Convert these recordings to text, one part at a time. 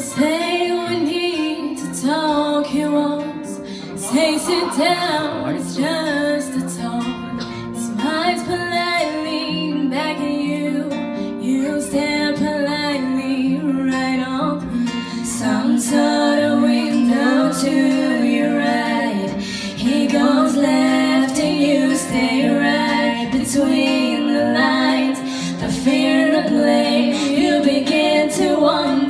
say we need to talk, he won't say sit down, it's just a talk. Smiles politely back at you, you stare politely right on some sort of window to your right. He goes left and you stay right between the lines. The fear and the blame, you begin to wonder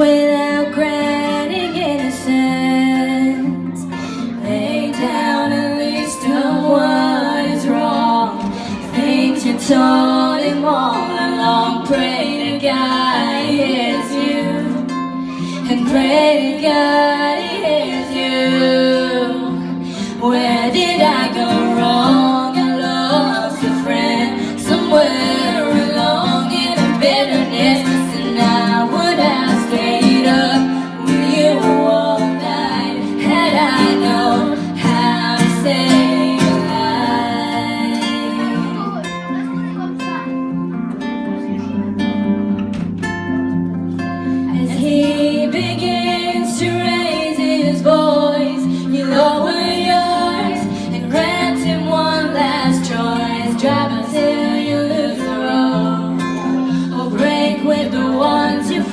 without granting innocence. Lay down a list of what is wrong. Things you told him all along. Pray to God he hears you and pray to God he hears you. Where did I go wrong? I lost a friend somewhere along in a bitterness, and I would have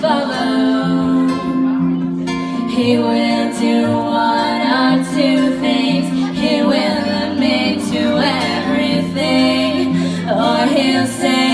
follow. He will do one or two things. He will admit to everything, or he'll say